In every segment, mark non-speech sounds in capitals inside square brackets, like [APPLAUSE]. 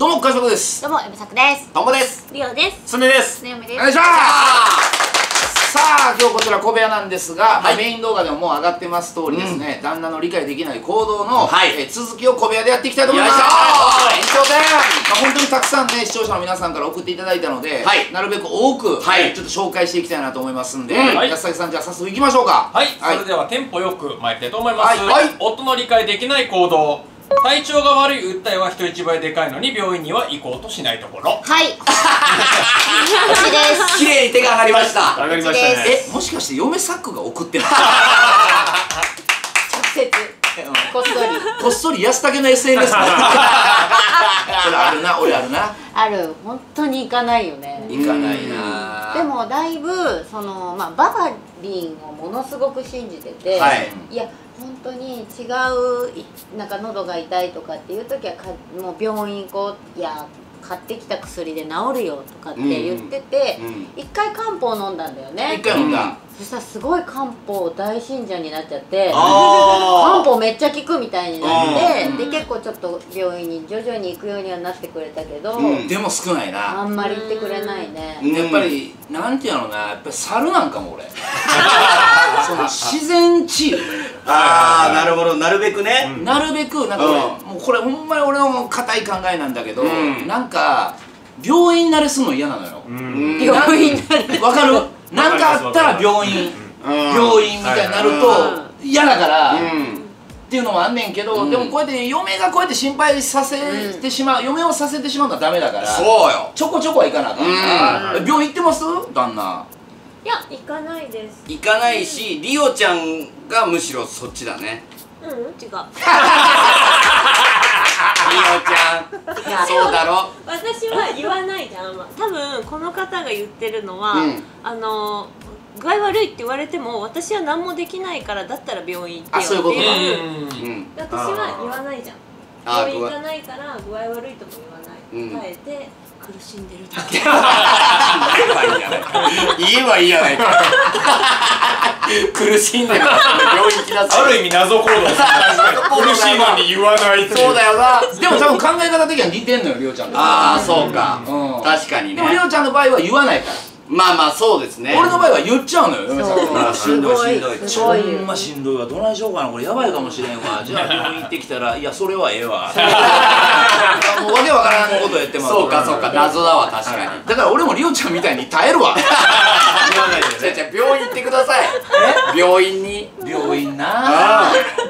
どうも海賊です。どうも、エブサクです。ともです。リオです。すねです。ねよみです。お願いします。さあ今日こちら小部屋なんですが、まあメイン動画でももう上がってます通りですね、旦那の理解できない行動の、はい。えー続きを小部屋でやっていきたいと思います。延長戦、まあ、本当にたくさんね視聴者の皆さんから送っていただいたので、はい。なるべく多く、はい。えーちょっと紹介していきたいなと思いますんで、うん。さんじゃあ早速いきましょうか。はい、それではテンポよく参りたいと思います、はい。はい。夫の理解できない行動体調が悪い訴えは人一倍でかいのに病院には行こうとしないところはい。[LAUGHS] 私です。綺麗に手が上がりました上がりましたねえもしかして嫁サックが送ってない直接、こっそり。こっそり安武の SNS これあるな俺あるな。ある、本当に行かないよね。行かないな。でもだいぶそのまあバファリンをものすごく信じてて、はい。いや本当に違ういなんか喉が痛いとかっていう時はかもう病院行こういや買ってきた薬で治るよとかって言っててうん。一、回漢方飲んだんだよね。一回飲んだ、そしたらすごい漢方大信者になっちゃって漢あ方めっちゃ効くみたいになって、うん。で結構ちょっと病院に徐々に行くようにはなってくれたけど、うん。でも少ないな、あんまり行ってくれないね、うん。やっぱりなんていうのなやっぱり猿なんかも俺。[LAUGHS] その自然治癒。あーなるほど。なるべくね。なるべくなんか俺、うん。もうこれほんまに俺の固い考えなんだけど、うん。なんか病院慣れすんの嫌なのよ、うん。病院になるわかる？なんかあったら病院、病院みたいになるとは嫌だから、うん。っていうのもあんねんけど、うん。でもこうやって嫁がこうやって心配させてしまう、嫁をさせてしまうのはダメだからそうよ。ちょこちょこは行かなあかんな、うん。病院行ってます？旦那。いや行かないです。行かないしリオちゃんがむしろそっちだね。うん違う [LAUGHS] ちゃん。いやそうだろ私は言わないじゃん。まあ多分この方が言ってるのは、うん。あの具合悪いって言われても私は何もできないからだったら病院行ってよあそういうことっていううん。私は言わないじゃん。病院行かないから具合悪いとも言わない、うん。耐えて苦しんでるだけ言えばいいじゃないか [LAUGHS] 苦しんでるから病院行きなさいある意味謎行動苦しいのに言わないっていそうだよな。でも多分考え方的には似てんのよりょうちゃんと。ああそうか。うん。確かにね。でもりょうちゃんの場合は言わないからまあまあそうですね。俺の場合は言っちゃうのよ嫁さんそうあしんどいしんどい。ほんましんどいわどないしようかなこれ。やばいかもしれんわ。じゃあ病院行ってきたらいやそれはええわ。[LAUGHS] もうわけわからんことやってますそうかそうか謎だわ確かに。はい。だから俺もりょうちゃんみたいに耐えるわ。言わないでねじゃ病院行ってください。病院に。病院な。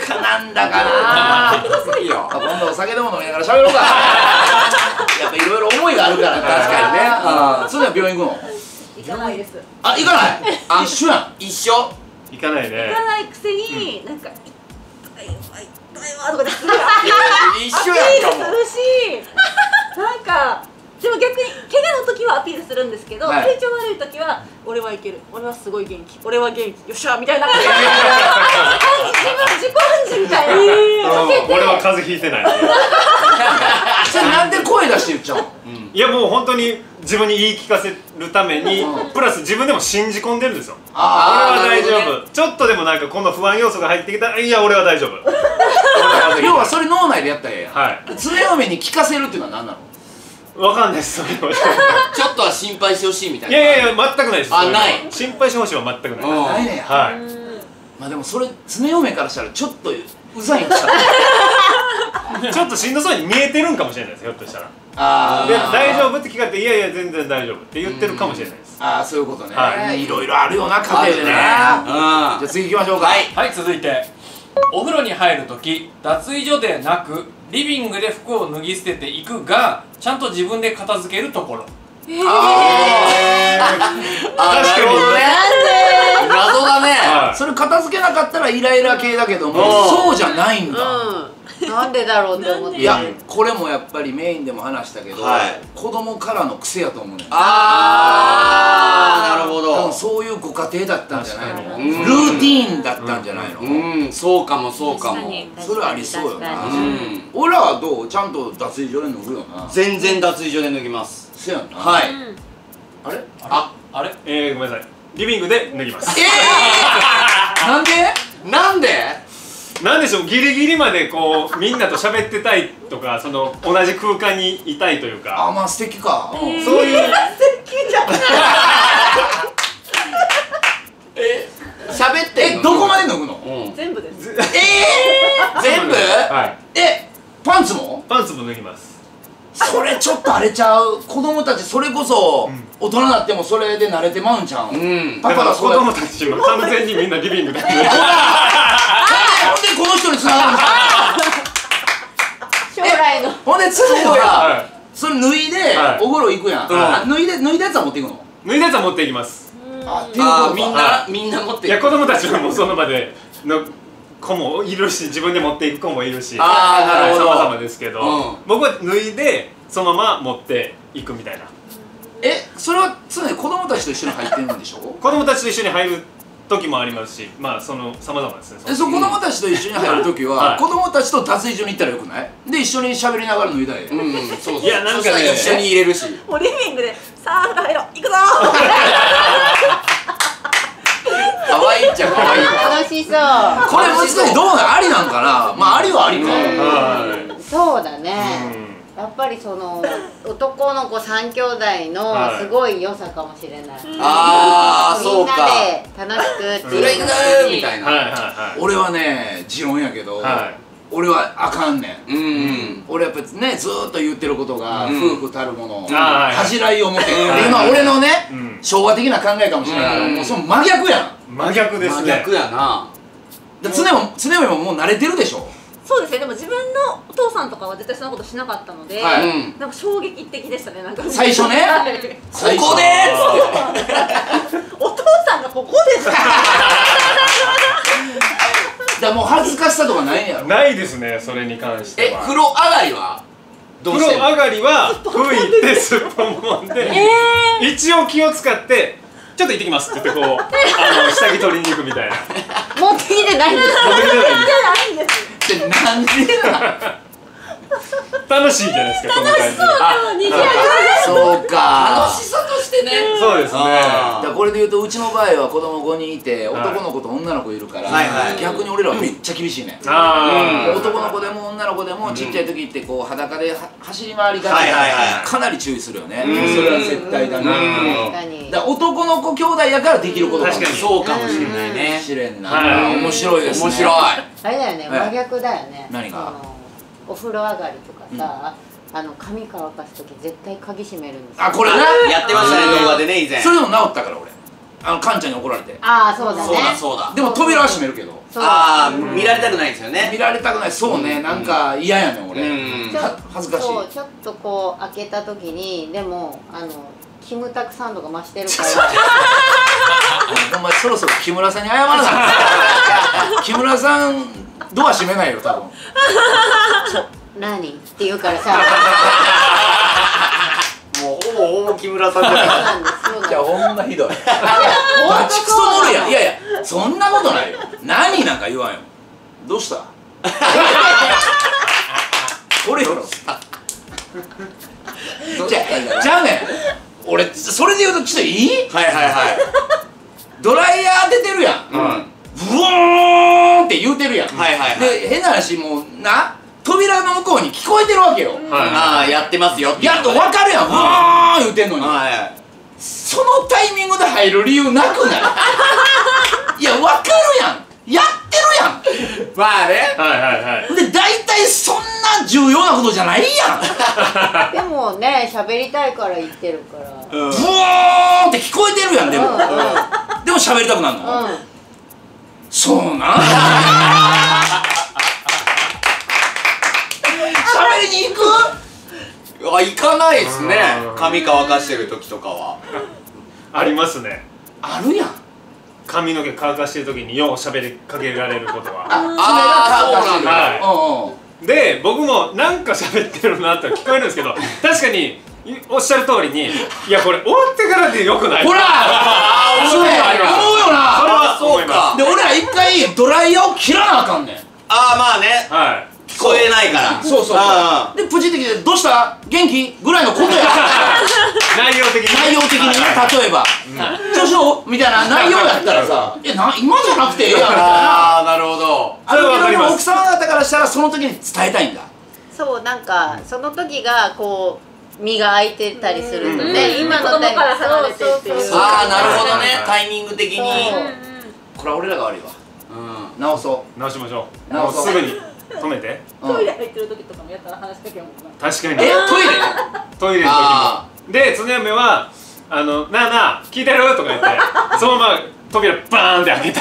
かなんだかないいよ。あ今度お酒でも飲みながら喋ろうか。[LAUGHS] やっぱいろいろ思いがあるからね確かにね。それでは病院行くの？行かないです。あ行かない？あ一緒やん一緒？行かないね。行かないくせに、なんか痛いわ痛いわとかですごい一緒やんかも苦 [LAUGHS] しい。なんかでも逆に怪我の時はアピールするんですけど、はい。体調悪い時は俺はいける。俺はすごい元気。俺は元気。よっしゃみたいな。感 [LAUGHS] じ自分自己暗示みたいな。うん。かけて俺は風邪ひいてない。[LAUGHS] それなんで声出して言っちゃうの？いやもう本当に自分に言い聞かせるためにうん。プラス自分でも信じ込んでるんですよ。俺あは大丈夫。ちょっとでもなんかこの不安要素が入ってきたらいや俺は大丈夫。あ [LAUGHS] 要はそれ脳内でやったらええやん。はい。常嫁に聞かせるっていうのは何なの？わかんないですそれは。[LAUGHS] ちょっとは心配してほしいみたいな。いやいやいや全くないです。あない。心配してほしいは全くないうん。ないねやはい。まあでもそれ常嫁からしたらちょっとうざいんちゃう？[LAUGHS] ちょっとしんどそうに見えてるんかもしれないですひょっとしたら。あで大丈夫って聞かれていやいや全然大丈夫って言ってるかもしれないです。ああそういうことね、、はい。ろいろあるよな家庭でね。あるねじゃあ次行きましょうか。はいはい。続いてお風呂に入るとき脱衣所でなくリビングで服を脱ぎ捨てていくがちゃんと自分で片付けるところ。あ確かに。謎だね。はそれ片付けなかったらイライラ系だけどもうん。そうじゃないんだ、うん [LAUGHS] なんでだろうって思って。いやこれもやっぱりメインでも話したけど、はい。子供からの癖やと思うねん。あー。なるほ多ど分そういうご家庭だったんじゃないの？ルーティーンだったんじゃないの、うん。そうかもそうかも。確かに。それはありそうよな。うん。俺らはどう？ちゃんと脱衣所で脱ぐよな。全然脱衣所で脱ぎます。せやんな。はい。うん。あれ？ああれ？えー、ごめんなさい。リビングで脱ぎます。えー、[LAUGHS] なんで？なんで？なんでしょうギリギリまでこうみんなと喋ってたいとかその同じ空間にいたいというか。あまあ素敵か、うんそういう。[LAUGHS] 喋ってえどこまで脱ぐの？うん。全部です。え全部？はい。ー、えパンツも？パンツも脱ぎます。それちょっとあれちゃう？子供たちそれこそ大人になってもそれで慣れてまうんちゃう、うん。パだから子パがそうや供たち今完全にみんなリビングで。ほ [LAUGHS] んでこの人につながるんじ将来のほんで次ははそれ脱いではい。お風呂行くやん、脱いで脱いだやつは持っていくの？い脱いだやつは持っていきます。あっていうことみんなみんな持っていや子供たちはもうその場での子もいるし自分で持っていく子もいるし。あーなるほど。様々ですけど、うん。僕は脱いでそのまま持っていくみたいな。えそれは常に子供たちと一緒に入ってるんでしょ？子供たちと一緒に入る時もありますしまあその様々ですねでその子供たちと一緒に入るときは、はい。子供たちと脱衣所に行ったらよくない？で一緒に喋りながら脱いだらええうんそうそう。いやなんかね。そしたら一緒に入れるし。もうリビングでさあ入ろう。行くぞ [LAUGHS] 可愛いっちゃ可愛い。楽しそう。これ難しいどうなん？ありなんかな？まあありはありか、はそうだい、ね、やっぱりその [LAUGHS] 男の子3兄弟のはい。すごい良さかもしれない、ああみそうか。ん。なで楽しくっていうみたいな。はいはいは俺はね持論やけど、はい。俺はあかんねん。うん。うん俺やっぱねずーっと言ってることが、うん。夫婦たるもの、あーはいはい。恥じらいを持てっていうのは俺のね、うん。昭和的な考えかもしれないけど、うん。もうその真逆やん。い真逆です真ね逆やな。で常も常ももう慣れてるでしょそうですね。でも自分のお父さんとかは絶対そんなことしなかったので、はい。うんなんか衝撃的でしたねなんか。最初ね？[LAUGHS] はいここで？ーっつってお父さんがここですかだからもう恥ずかしさとかないんやろ？ないですねそれに関しては。え風呂上がりは？どう風してんの？呂上がりは拭いてすっぽんぽんで、一応気を使ってちょっと行ってきます。って言ってこうあの下着取りに行くみたいな。持ってきてないんです。持ってきてないんですってなんでな楽しいじゃないですかこの感じあにぎやかそうか。楽しさとしてね。そうですね。あだからこれで言うとうちの場合は子供5人いて男の子と女の子いるから、逆に俺らはめっちゃ厳しいね、男の子でも女の子でもちっちゃい時ってこう裸では走り回りがちかなり注意するよね、うん。それは絶対だな、うん。確かにだから男の子兄弟やからできること確かに。そうかもしれないね。しれんな、はい。面白いですね。面白い。あれだよねはい。真逆だよね。何が？お風呂上がりとかさ、あの髪乾かす時絶対鍵閉めるんですよ。あこれな。やってましたね動画でね以前。それでも治ったから俺。あのカンちゃんに怒られて。ああそうだね。そうだそうだ。でも扉は閉めるけど。ああ見られたくないんですよね。見られたくない。そうね、なんか嫌やねん俺、うん。恥ずかしい。そうちょっとこう開けた時にでもあのキムタクさんとか増してるから [LAUGHS] [LAUGHS] お前そろそろ木村さんに謝らな [LAUGHS] 木村さんドア閉めないよ多分。何？って言うからさ。もうほぼほぼ木村さんじゃないほんまひどい。バチクソおるやんいやいやそんなことないよ。何なんか言わんよ。どうした？[LAUGHS] これよじゃあじゃあね俺それで言うとちょっといい？はいはいはいドライヤー当ててるやん。うんブオーンって言うてるやん、はいはいはい。で変な話もうな扉の向こうに聞こえてるわけよ、ああやってますよやっと分かるやん。ブオーン言うてんのに、はいそのタイミングで入る理由なくない？[LAUGHS] いや分かるやん。やってるまあね。はいはいはい。やんで大体そんな重要なことじゃないやん。[LAUGHS] でもね喋りたいから言ってるから。うん。ーンって聞こえてるやんでも。うん。うんでも喋りたくなるの、うん。そうなん [LAUGHS] 喋りに行く？あ行かないですね。うん。髪乾かしてる時とかは。[LAUGHS] ありますね。あるやん髪の毛乾かしてる時によう喋りかけられることは。あー。そうなんだ。で僕もなんか喋ってるなって聞こえるんですけど [LAUGHS] 確かにいおっしゃる通りにいやこれ終わってからでよくない？ほら。そう思うよそれなは思いまで俺ら一回ドライヤーを切らなあかんねん。ああまあね。すはい聞こえないから。そうそうあでプチってきて「どうした？元気?」ぐらいのことや。内容的に内容的にね例えば。じ調子どうみたいな内容やったらさ「い。やな今じゃなくてええやん」みたいな。ああなるほど。あるけど奥様方からしたらその時に伝えたいんだ。そうなんかその時がこう身が空いてたりするのうん。で今の子供から離れてっていうそうそうそう。ああなるほどね。はいタイミング的に。これは俺らが悪いわ。うん。直そ直しましょう。直そうもう。すぐに止めて。う、うん。トイレ入ってる時とかもやったら話しかけようかな。確かにえトイレ。トイレの時あもで常嫁は「あのなあなあ聞いてる?」とか言って [LAUGHS] そのまま扉バーンって開けて。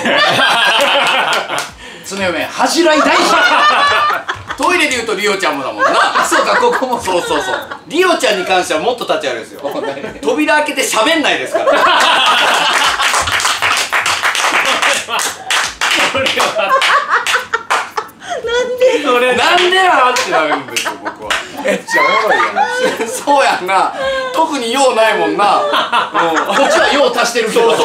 常嫁恥じらい大事。トイレで言うとリオちゃんもだもんな。あそうかここも。そうそうそう。リオちゃんに関してはもっと立ち悪いですよ。[LAUGHS] 扉開けて喋んないですからそれなんでやってなるんですよ僕は。めっちゃおもろいやん [LAUGHS] そうやんな。特に用ないもんな。[LAUGHS] こっちは用足してるけど。[LAUGHS]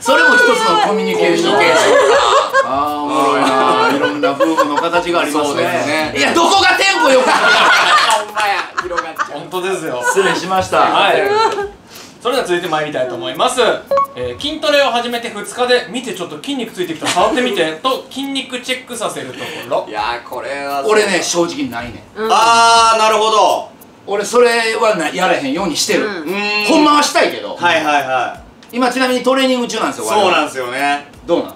それも一つのコミュニケーションコミュニケーションああおもろいな。いろんな夫婦の形がありますね。ね。いやどこがテンポよかったほんまや広がっちゃう。本当ですよ。失礼しました。はい。それでは続いて参りたいと思います、えー筋トレを始めて2日で見てちょっと筋肉ついてきた。触ってみてと筋肉チェックさせるところ。いやーこれは俺ね正直ないねん。ああなるほど。俺それはなやらへんようにしてる、うん。ほんまはしたいけど、はいはいは今ちなみにトレーニング中なんですいよそうなんですよね。どうなん？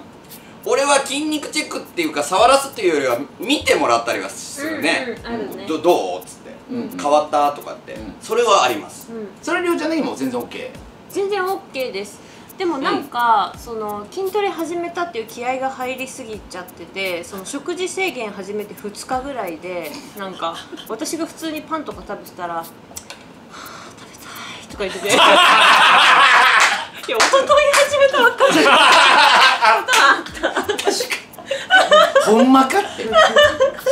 俺は筋肉チェックっていうか触らすっていうよりは見てもらったりはするね、うんうんあるね。どどう？っつって、うん。変わった？とかって、うん。それはあります。うん。それりょうちゃん的にも全然 OK 全然 OK ですでもなんか、その筋トレ始めたっていう気合が入りすぎちゃっててその食事制限始めて2日ぐらいでなんか私が普通にパンとか食べてたら「はあ食べたい」とか言ってて。[LAUGHS] いや一昨日始めたばっかり。じゃんほんまかって。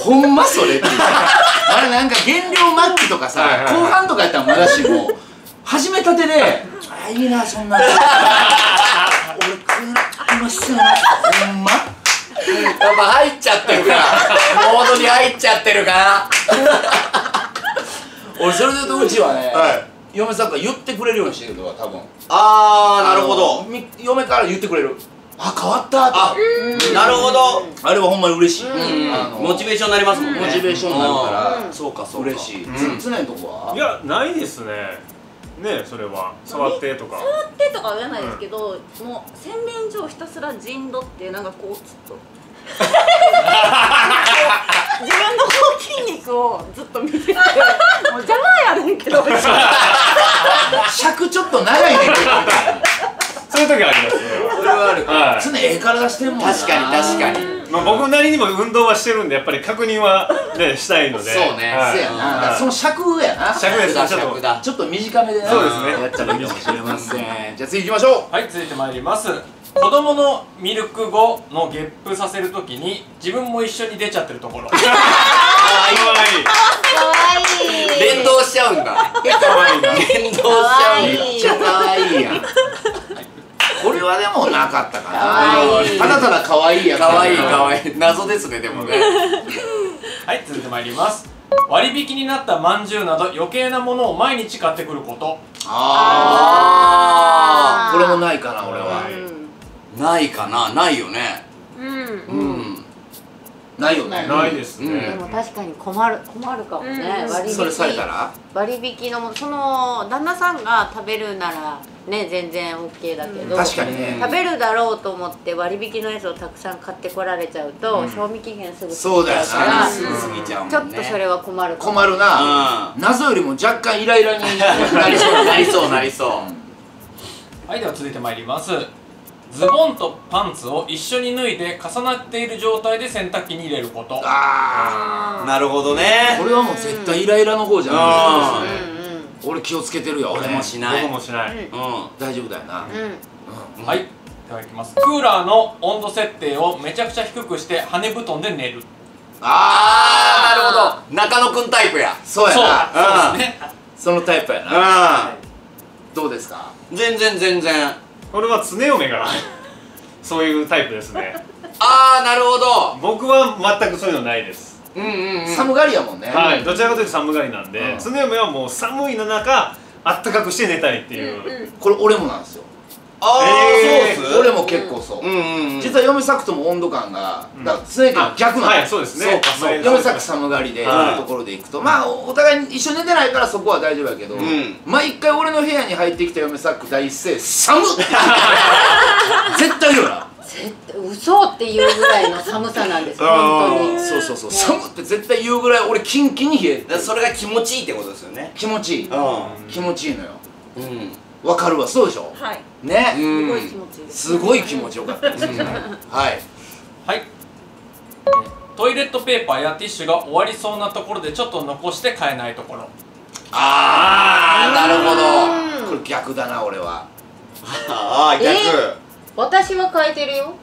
ほんまそれってあれなんか減量末期とかさ、後半とかやったらまだしも始めたてで「あいいなそんな。俺こんな今必要なほんま？やっぱ入っちゃってるから。モードに入っちゃってるから。[LAUGHS] 俺それで言うとうちはね、はい。嫁さんが言ってくれるようにしてるわ多分。ああなるほあど嫁から言ってくれる。あ変わったと。あなるほど。あれはほんまに嬉しい、うん。あのモチベーションになりますもんね。モチベーションになるから。うん。そうかそうか。嬉しい、常のとこは？いやないですねねそれは。触ってとか。手とかは言わないですけど、もう洗面所をひたすら陣取ってなんかこうずっと。自分のこう筋肉をずっと見ててもう邪魔やねんけど。尺ちょっと長いねんけど。[LAUGHS] そういう時ありますね。それはあるはい。常ええ体してんもんな。確かに確かにまあ、僕なりにも運動はしてるんでやっぱり確認はね [LAUGHS] したいので。そうね。はい。そうやな、はい。だからその尺やな。尺ですだちょっと。尺だ。ちょっと短めでな。そうですね。やったらいいかもしれません。[LAUGHS] じゃあ次行きましょはい続いてまいります。子供のミルク後のゲップさせるときに自分も一緒に出ちゃってるところ。[LAUGHS] かわいい。かわいい。連動しちゃうんだ。かわいい。な連動しちかゃうわいいめっちゃ可愛いやん。これはでもなかったかな。ただただ可愛いやつかわいいかわい。謎ですねでもね。[LAUGHS] はい続いてまいります。割引になったまんじゅうなど余計なものを毎日買ってくること。ああこれもないかな俺は。ないかなないよね。うん。うんないよね。ないですでね、も確かに困る困るかもね、うん。割引。それされたら？割引のもその旦那さんが食べるならね全然 OK だけど、確かにね。食べるだろうと思って割引のやつをたくさん買ってこられちゃうと、賞味期限すぐ過ぎちゃそうだよすぐ過ぎちゃうもんね。ちょっとそれは困る困るな。謎よりも若干イライラになりそう。なりそうなりそう。はいでは続いてまいりますズボンとパンツを一緒に脱いで重なっている状態で洗濯機に入れること。あなるほどあね。これはもう絶対イライラの方じゃあないうん。うん。俺気をつけてるよ俺。もしない。僕もしない、うん。大丈夫だよな。うん。はい。ではいきます。クーラーの温度設定をめちゃくちゃ低くして羽根布団で寝る。あー。なるほど。中野くんタイプや。そうやな。そう。ですね。そのタイプやな。うどうですか？ん全然全然これは常嫁がそういうタイプですね。ああなるほど。僕は全くそういうのないです。うんうんうん。寒がりやもんね。はい。どちらかというと寒がりなんで、うん。常嫁はもう寒いの中あったかくして寝たいっていう、これ俺もなんですよあえー。ーそうっす？俺も結構そう。うんうんうん。実は嫁作とも温度感がだから常家の逆なのはいそうですね。そうかそうか。嫁作寒がりではい。ところでいくとまあおお互いに一緒に寝てないからそこは大丈夫やけど、ん。毎回俺の部屋に入ってきた嫁作第一声「寒っ! [LAUGHS]」絶対言うよな。絶対嘘っていうぐらいの寒さなんですよ本当に。そうそうそう。寒っ！て絶対言うぐらい俺キンキンに冷えてそれが気持ちいいってことですよね。気持ちいい。気持ちいいのよ。うんうんわかるわ。そうでしょ？はい。ね、うんすごい気持ちいいです。すごい気持ちよかった。ですねはい。はいトイレットペーパーやティッシュが終わりそうなところでちょっと残して買えないところ。ああなるほど。これ逆だな俺は。[LAUGHS] ああ逆。え私は変えてるよ。ん？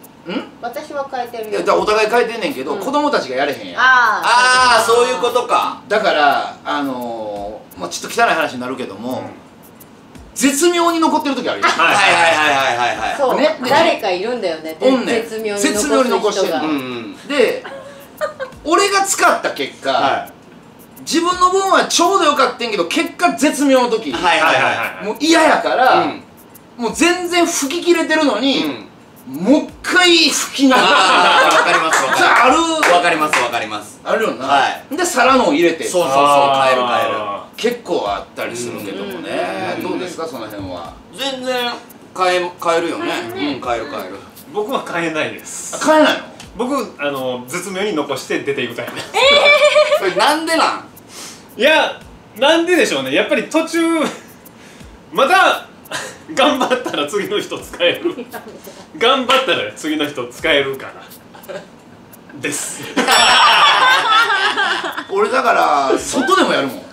私は変えてるよ。いやだからお互い変えてんねんけど、うん。子供たちがやれへんやん。あああそういうことか。だからあのー、まあちょっと汚い話になるけども、絶妙に残ってる時あるよ。はい。はいはいはいはいそう、ね。誰かいるんだよね。絶妙に絶妙に残してんの。人がうんうん。で俺が使った結果、は自分の分はちょうどよかったんけど結果絶妙の時、いはいはいはいはい。もう嫌やから、うん。もう全然吹き切れてるのに、うん。もう一回吹きながらわかりますわかりある。ますわかりますわかります。あるよな、はい。で皿のを入れて。そうそうそう変える変える。あ結構あったりするけどもね、うん。どうですかその辺は？全然変え変えるよね。うん変える変える。ー僕は変えないです。あ買えないの？僕あの絶妙に残して出ていくタイプ。ですそれなんでなん？いやなんででしょうね。やっぱり途中まだ頑張ったら次の人使える。頑張ったら次の人使えるから。です。[LAUGHS] 俺だから外でもやるもん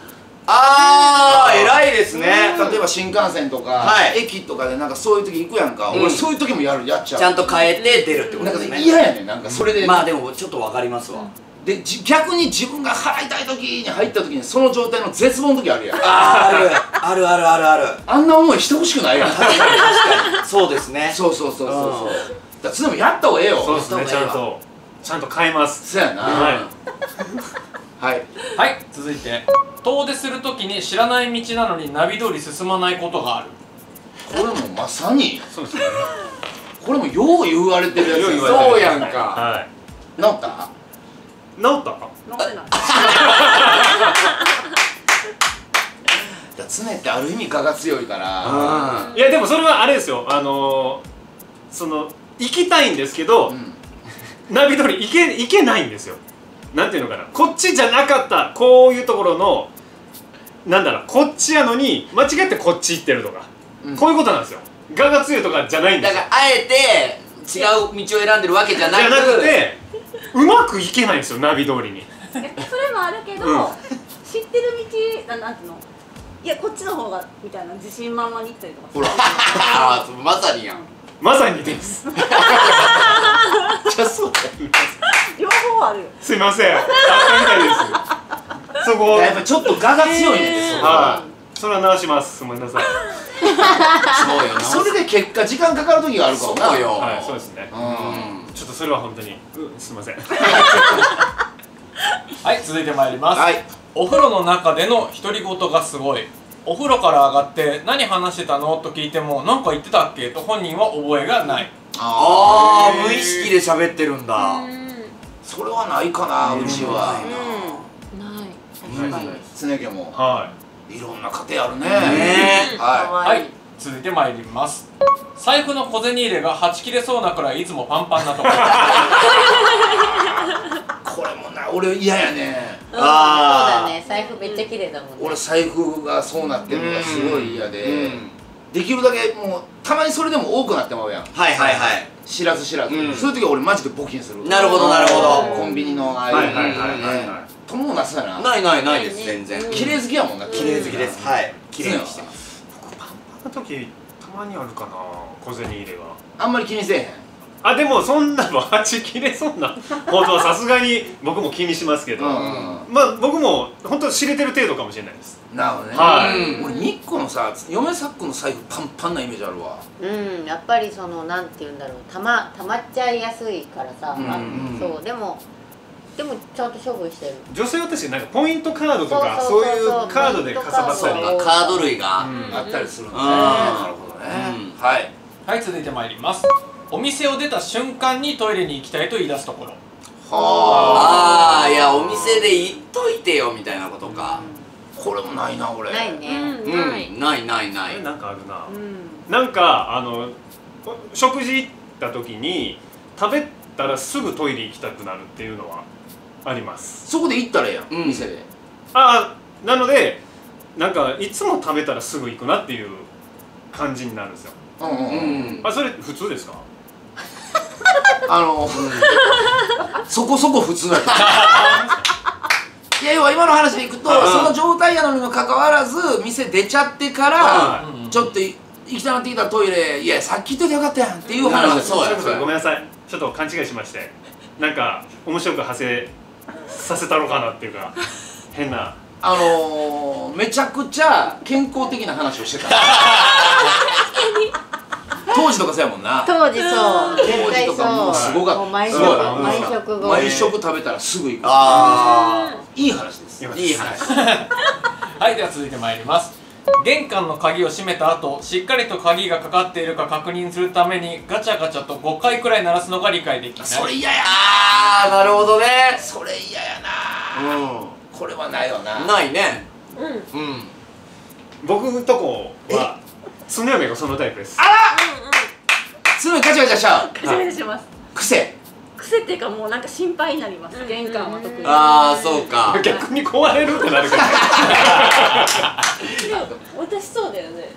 ああ偉いですね。例えば新幹線とか、はい。駅とかでなんかそういう時行くやんか、うん。俺そういう時もやるやっちゃう。ちゃんと変えて出るってことなんかですね。嫌やねんなんかそれで、まあでもちょっとわかりますわ。でじ逆に自分が払いたい時に入った時にその状態の絶望の時あるやん。あーある。あるあるあるある。あんな思いしてほしくないやん。確かにそうですね。そうそうそうそうそう。うんだから常にやった方がええよ。そうですねちゃんとちゃんと変えます。そうやな。はいはい。はい続いて。遠出するときに知らない道なのにナビ通り進まないことがある。これもまさに。そうですね。これもよう言われてるやつよう言われてるそうやんかはい。治った？治った？か飲んでない。常ってある意味我が強いから。ういやでもそれはあれですよ。あのー、その行きたいんですけど、うん。ナビ通り行け行けないんですよなんていうのかな。こっちじゃなかったこういうところのなんだろうこっちやのに間違ってこっち行ってるとか、うん。こういうことなんですよ。我が強いとかじゃないんですよ。だからあえて違う道を選んでるわけじゃなくじゃなくてうまくいけないんですよナビ通りに。それもあるけど、うん。知ってる道ななんていうの？いやこっちの方がみたいな自信満々に行ったりとかほら。ああまさにやんまさにです。じゃあそうだよ両方あるよ。すいません。あったみたいです。そこ。やっぱちょっと我が強いねはい。それは直します。ごめんなさい。そうよな。それで結果時間かかる時があるからな。そうよ。はいそうですね。うん。ちょっとそれは本当にうすいません。はい続いてまいります、はい。お風呂の中での独り言がすごいお風呂から上がって何話してたの？と聞いても何か言ってたっけ？と本人は覚えがない。ああ無意識で喋ってるんだ。それはないかなうちは。ない。確かに常家も。はい。ろんな家庭あるね。はわいい。はい。続いてまいります。財布の小銭入れがはち切れそうなくらいいつもパンパンなとこ。ろ [LAUGHS] 俺嫌やねうんあー。そうだね。財布めっちゃ綺麗だもんね。俺財布がそうなってるのがすごい嫌で。うん。できるだけもうたまにそれでも多くなってまうやん。はいはいはい。知らず知らず、うん。そういう時は俺マジで募金する。なるほどなるほど。コンビニのああいう、はいはいはいはい。はい友もなすやな。ないないないです全然。うん綺麗好きやもんな。綺麗好きです。はい。綺麗にしてます。あの時たまにあるかな。小銭入れが。あんまり気にせえへんあでもそんなのはち切れそうなほどさすがに僕も気にしますけど、うんまあ僕も本当知れてる程度かもしれないです。なるほどね、はい。俺日光のさ嫁サックの財布パンパンなイメージあるわ。うんやっぱりそのなんて言うんだろう。たまたまっちゃいやすいからさ、うんあうん。そうでもでもちゃんと処分してる。女性は確かになんかポイントカードとかそそううそうそう。そういうカードでかさばっそうたりかカード類が。うん。あったりするんですね。うん。なるほどね。うん。はい。はい続いてまいりますお店を出た瞬間にトイレに行きたいと言い出すところ。はあ。あいやお店で言っといてよみたいなことか。あこれもないな俺ないね。うんうんないないない。ないなんかあるな。うん。なんかあの食事行った時に食べたらすぐトイレ行きたくなるっていうのはあります。そこで行ったらええやうん。ん店で。ああなのでなんかいつも食べたらすぐ行くなっていう感じになるんですよ。うんうんううんん。あそれ普通ですか？あのそこそこ普通やった。いや要は今の話でいくとうんその状態やのにもかかわらず店出ちゃってからちょっとい行きたなってきたらトイレいやさっき言っといてよかったやんっていう話。そうや。ごめんなさい。ちょっと勘違いしまして。なんか面白く派生させたのかなっていうか変な。あのー、めちゃくちゃ健康的な話をしてた [LAUGHS] 当時とかそうやもんな。当時そう。絶対当時とかもうすごかった。毎食毎食後毎食食べたらすぐ行く。あいい話です。いい話はいでは続いてまいります。玄関の鍵を閉めた後しっかりと鍵がかかっているか確認するためにガチャガチャと5回くらい鳴らすのが理解できない。それ嫌や。なるほどね。それ嫌やな。うこれはないよな。んないね。うん。うん。うん僕のとこは常嫁がそのタイプです。すぐガチャガチャしちゃう。ガチャガチャします。癖。癖っていうかもうなんか心配になります。玄関は特に。ああそうか。[LAUGHS] 逆に壊れるってなるから。私そうだよね。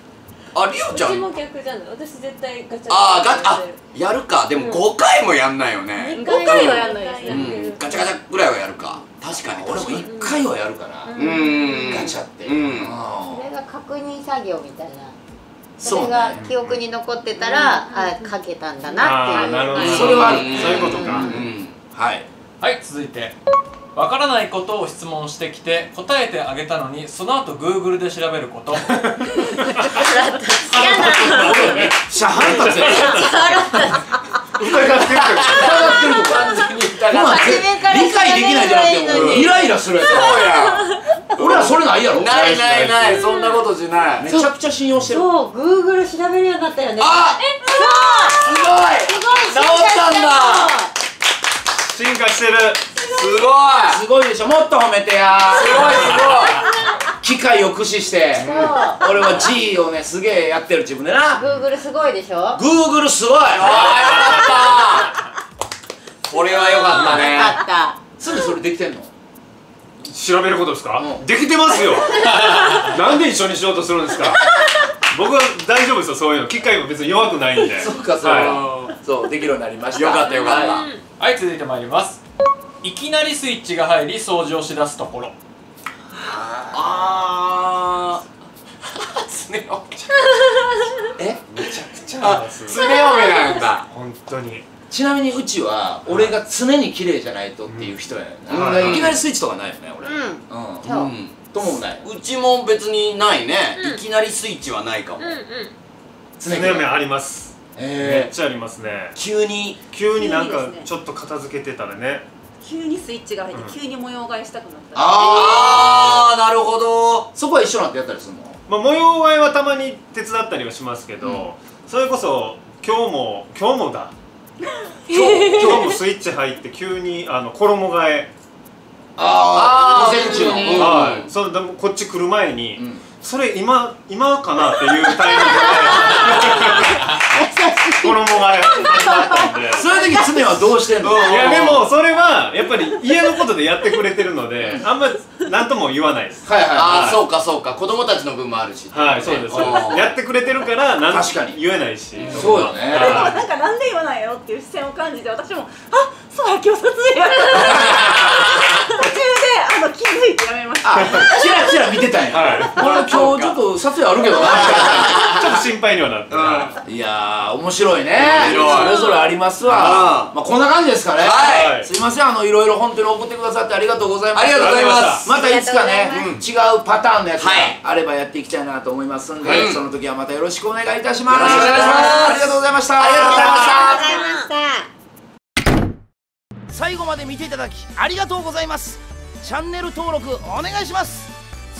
ありおちゃん。うちも逆じゃない？私絶対ガチャあーガチあやる。やるか。でも5回もやんないよね。5回はやんないですうねんガチャガチャぐらいはやるか。確かに俺も確かに。一回はやるかなうーん。ガチャって。うん。それが確認作業みたいなそれが記憶に残ってたら、あかけたんだなっていう。なるほど。それはあるんそういうことか。うんはい。はい続いて。わからないことを質問してきて答えてあげたのにその後 Google で調べること。俺めっち。ゃ腹立つやん疑ってる疑ってるとか理解できないじゃなくてイライラするやつ。や俺はそれないやろないない。ないそんなことしない。めちゃくちゃ信用してる。そう。Google 調べるようになったよねあすごい。すごい。治ったんだ。進化してる。すごい。すごいでしょ。もっと褒めてや。すごい機械を駆使して。そう。俺は G をねすげえやってる自分でな。Google すごいでしょ。Google すごい。あーよかったこれはよかったね。あった。すぐそれできてんの？調べることですか、うん。できてますよ。[LAUGHS] なんで一緒にしようとするんですか？僕は大丈夫ですよそういうの。機械も別に弱くないんで。そうかそうはそうできるようになりました。よかったよかった。はいはい続いてまいります。いきなりスイッチが入り掃除をしだすところ。あー。[LAUGHS] 常嫁え？めちゃくちゃあります常嫁なんだ。本当にちなみにうちは俺が常に綺麗じゃないとっていう人やねうん。いきなりスイッチとかないよね俺。うん。うん。ともない。うちも別にないね。いきなりスイッチはないかも。うんうん。常に。あります。めっえちゃありますね。急に？急になんかちょっと片付けてたらね。急にスイッチが入っうん。て急に模様替えしたくなった。ああーなるほど。あそこは一緒になってやったりするの？まあ、模様替えはたまに手伝ったりはしますけど、うん。それこそ今日も今日もだ今日今日もスイッチ入って急にあの衣替え、あああー午前中にうんはい。それでもこっち来る前に、うん。それ今今かなっていうタイミングで衣替えそういう時常はどうしてんの？いやでもそれはやっぱり家のことでやってくれてるのであんま何とも言わないです。はいはいはい。ああそうかそうか。子供たちの分もあるしはいそうです。やってくれてるから何確かに。言えないし。そうよね。でもはなんかなんで言わないのっていう視線を感じて私もあそうや今日撮影や [LAUGHS] 途中であの気づいてやめましたあチラチラ見てたんや、はい。俺今日ちょっと撮影あるけどな。い [LAUGHS] ちょっと心配にはなって、うん。はいいやー面白いね。それぞれありますわ。うん。まあこんな感じですかね。はい。すいません。あのいろいろ本当に送ってくださってありがとうございます。ありがとうございます。またいつかねう違うパターンのやつがはい。あればやっていきたいなと思いますんで、はい。その時はまたよろしくお願いいたします。よろしくお願いします。ありがとうございましたありがとうございました。ありがとうございました。最後まで見ていただきありがとうございますチャンネル登録お願いします。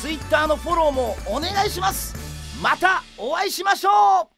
Twitter のフォローもお願いします。またお会いしましょう。